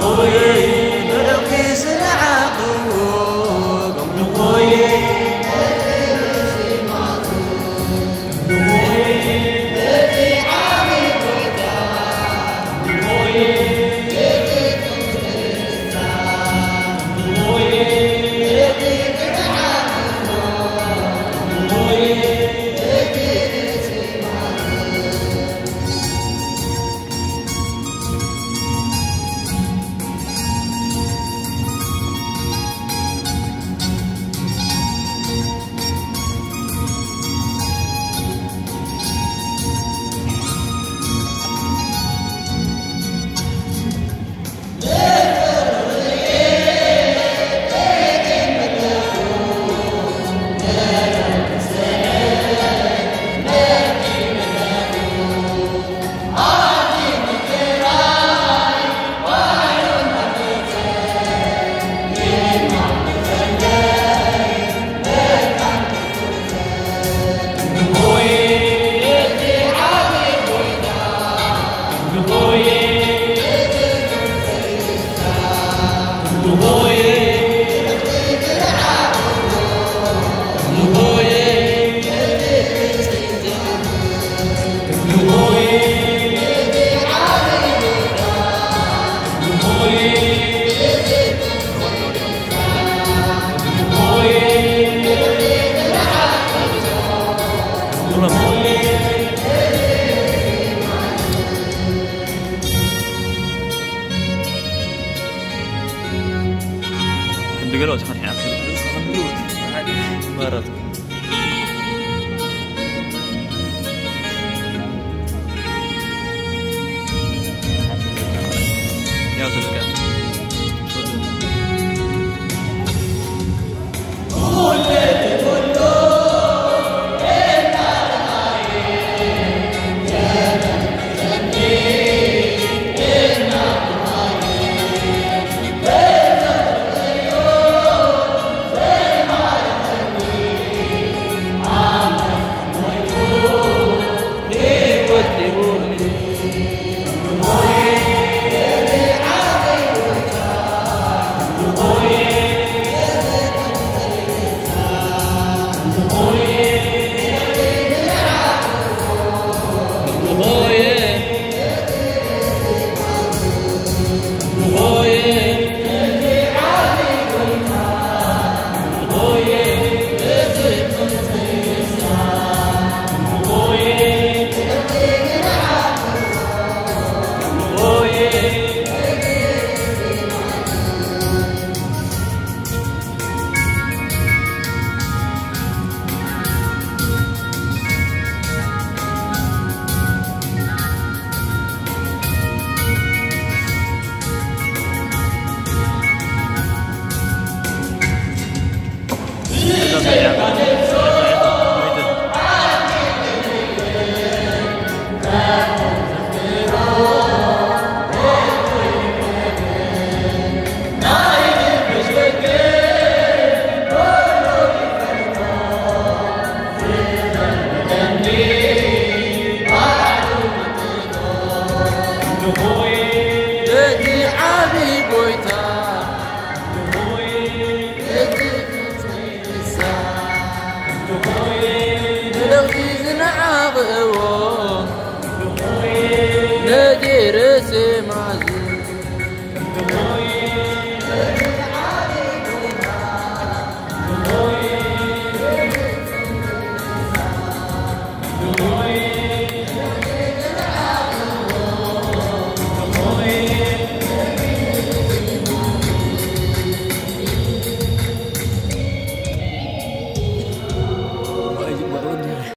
عمري بلقيس العقول 불합니다. 힘들게로 잠깐 해야 돼. 말아도. 안녕하세요. 저도. Oh.